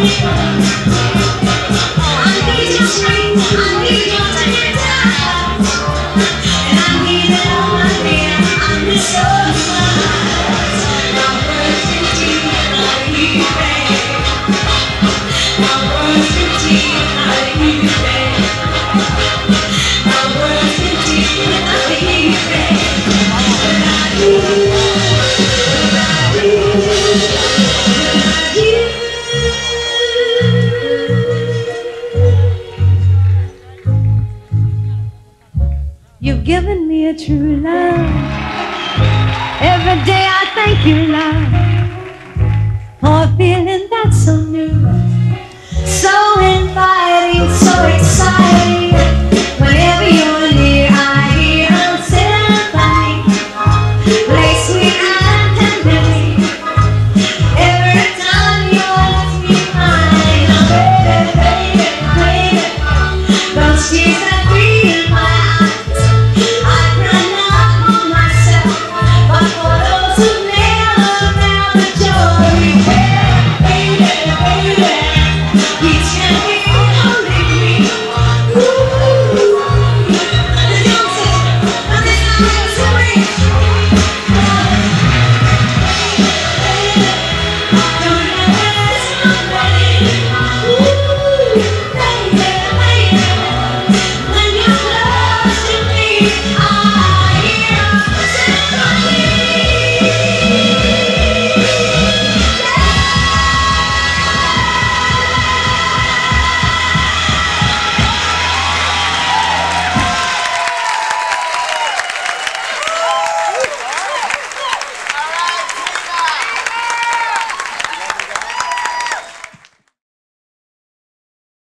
I need here to I need it, I'm so dear true love. Every day I thank you, love, for feeling that's so new, so inviting.